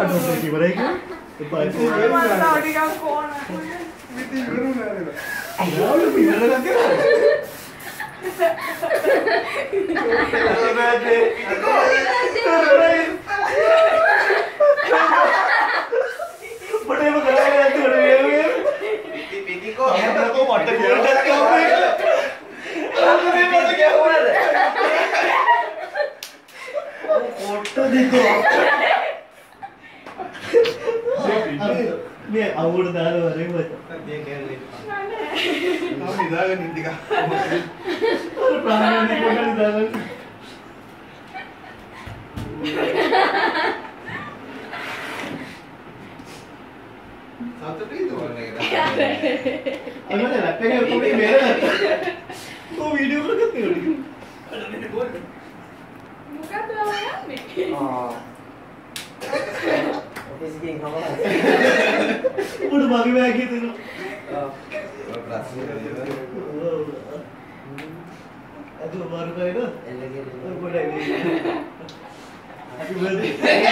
Aduh, pergi mereka. දෙකෝ මේ අවුරුදු දාලා වරේ මචං නිදාගෙන ඉන්න ටික අර ප්‍රාණික කොට දාලා සතුටුයිද ඕන එක අමන රැප්පේ කොටි මේර කො වීඩියෝ කරගත්ත ඒකට උඹට මගේ බෑග් එකේ තියෙනවා ප්‍රශ්න අද මාරු කයිද පොඩ්ඩක් Happy birthday